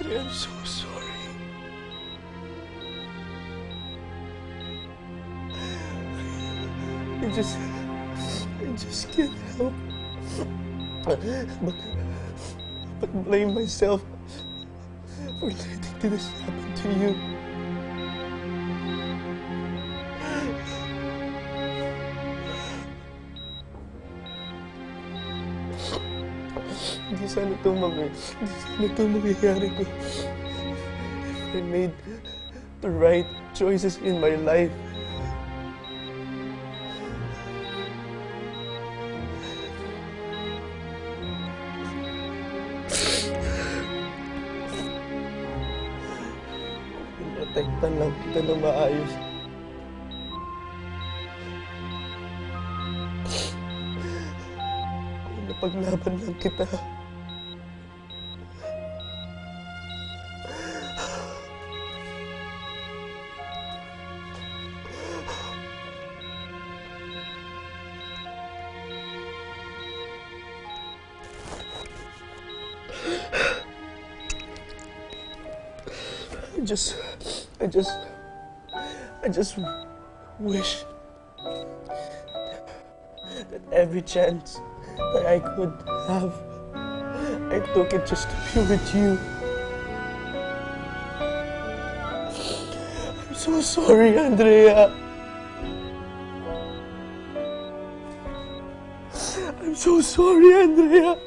I'm so sorry. I just, I just can't help but, but blame myself for letting this happen to you. Hindi sana ito mga, hindi sana ito mangyayari ko. I made the right choices in my life. Protektan lang kita ng maayos. Napaglaban lang kita. I just, I just, I just wish that every chance that I could have, I took it just to be with you. I'm so sorry, Andrea. I'm so sorry, Andrea.